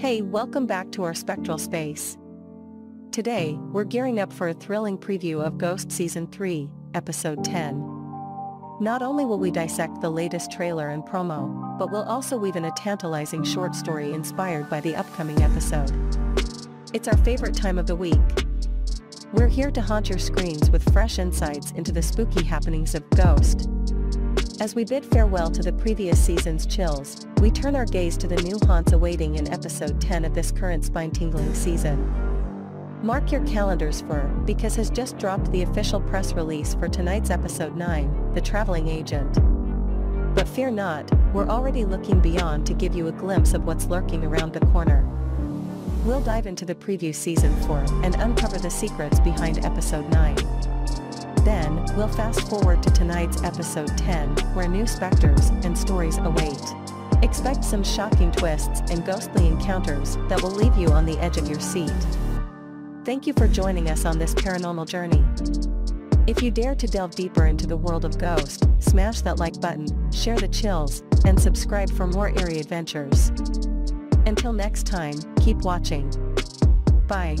Hey, welcome back to our spectral space. Today, we're gearing up for a thrilling preview of Ghost Season 3, Episode 10. Not only will we dissect the latest trailer and promo, but we'll also weave in a tantalizing short story inspired by the upcoming episode. It's our favorite time of the week. We're here to haunt your screens with fresh insights into the spooky happenings of Ghost. As we bid farewell to the previous season's chills, we turn our gaze to the new haunts awaiting in episode 10 of this current spine-tingling season. Mark your calendars for, because has just dropped the official press release for tonight's episode 9, The Traveling Agent. But fear not, we're already looking beyond to give you a glimpse of what's lurking around the corner. We'll dive into the preview season 4 and uncover the secrets behind episode 9. We'll fast forward to tonight's episode 10, where new specters and stories await. Expect some shocking twists and ghostly encounters that will leave you on the edge of your seat. Thank you for joining us on this paranormal journey. If you dare to delve deeper into the world of ghosts, smash that like button, share the chills, and subscribe for more eerie adventures. Until next time, keep watching. Bye.